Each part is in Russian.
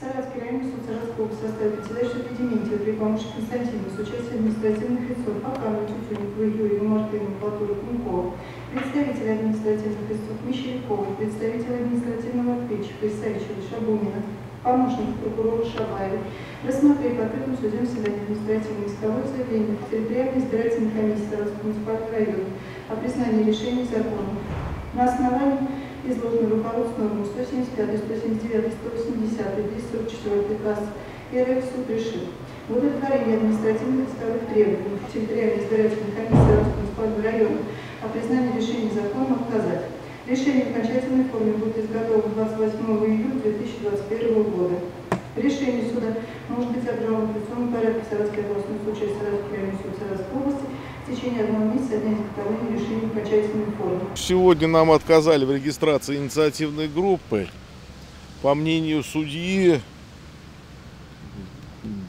Саратовский районный суд Саратовской области составил председателя Дементьева, Прикламыша Константина с участием административных лицов Акана, Тютюникова, Юрия, Мартынова, Платура, Кунькова, представителя административных лицов Мещерякова, представителя административного ответчика Исаевича Шабунина, помощник прокурора Шабаева, рассмотрели в открытом судебном заседании административное исковое заявление территориальной избирательной комиссии Саратовского муниципального района о признании решений закона. На основании изложенного руководства нормы 175, 179, 180, 244 приказ РФ суд решил удовлетворение административных исковых требований территориальной избирательной комиссии муниципального района о признании решений закона отказать. Решение в окончательной форме будет изготовлено 28 июля 2021 года. Решение суда может быть обжаловано в апелляционном порядке Саратовский областной суд через Саратовский районный суд Саратовской области течение одного месяца дня изготовления решения в окончательной форме. Сегодня нам отказали в регистрации инициативной группы. По мнению судьи,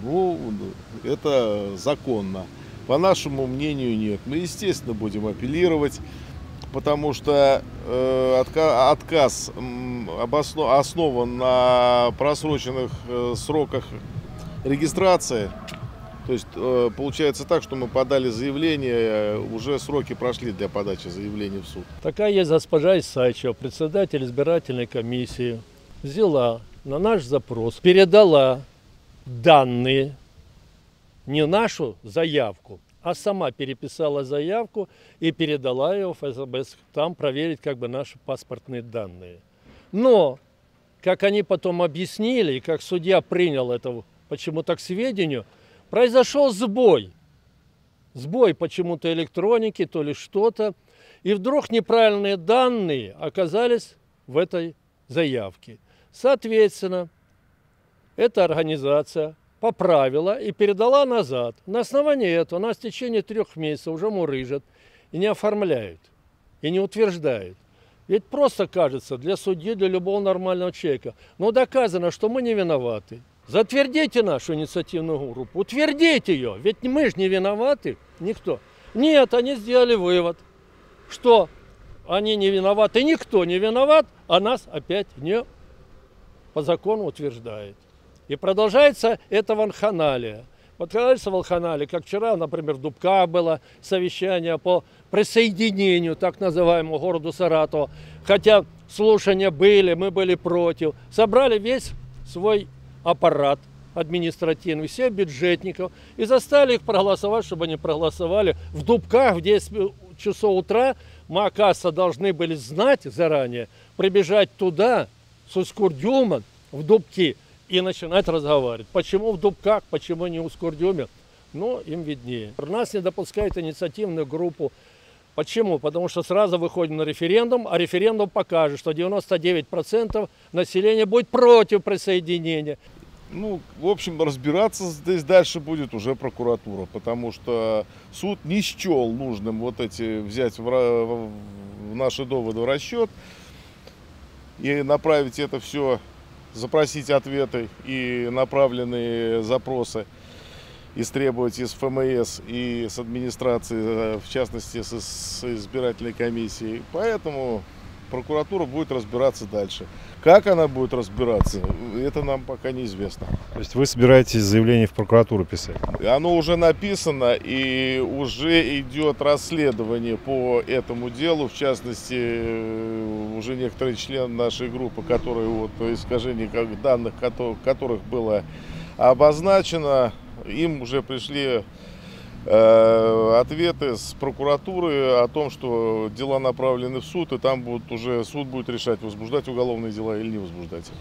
ну, это законно. По нашему мнению, нет. Мы, естественно, будем апеллировать, потому что э, отка- отказ м, обосно- основан на просроченных э, сроках регистрации. То есть э, получается так, что мы подали заявление, э, уже сроки прошли для подачи заявления в суд. Такая есть госпожа Исачева, председатель избирательной комиссии. Взяла на наш запрос, передала данные, не нашу заявку, а сама переписала заявку и передала ее в ФСБ, там проверить как бы наши паспортные данные. Но, как они потом объяснили, и как судья принял это почему-то к сведению, произошел сбой. Сбой почему-то электроники, то ли что-то. И вдруг неправильные данные оказались в этой заявке. Соответственно, эта организация поправила и передала назад. На основании этого нас в течение трех месяцев уже мурыжат и не оформляют, и не утверждают. Ведь просто кажется для судьи, для любого нормального человека. Но доказано, что мы не виноваты. Затвердите нашу инициативную группу, утвердите ее, ведь мы же не виноваты, никто. Нет, они сделали вывод, что они не виноваты, никто не виноват, а нас опять не по закону утверждает. И продолжается эта ванханалия. Продолжается ванханалия, как вчера, например, в Дубка было совещание по присоединению так называемого городу Саратова. Хотя слушания были, мы были против. Собрали весь свой аппарат административный, всех бюджетников и заставили их проголосовать, чтобы они проголосовали в Дубках в 10 часов утра. Мы, должны были знать заранее, прибежать туда, с Ускурдюма, в Дубки, и начинать разговаривать. Почему в Дубках, почему не в Ускурдюме? Ну, им виднее. Нас не допускают инициативную группу. Почему? Потому что сразу выходим на референдум, а референдум покажет, что 99% населения будет против присоединения. Ну, в общем, разбираться здесь дальше будет уже прокуратура, потому что суд не счел нужным вот эти взять в, в наши доводы в расчет и направить это все, запросить ответы и направленные запросы, истребовать из ФМС и с администрации, э, в частности с, с избирательной комиссией. Поэтому прокуратура будет разбираться дальше. Как она будет разбираться, это нам пока неизвестно. То есть вы собираетесь заявление в прокуратуру писать? Оно уже написано и уже идет расследование по этому делу. В частности, э, уже некоторые члены нашей группы, которые вот искажение как данных, кото- которых было обозначено, им уже пришли э, ответы с прокуратуры о том, что дела направлены в суд, и там будут уже суд будет решать, возбуждать уголовные дела или не возбуждать.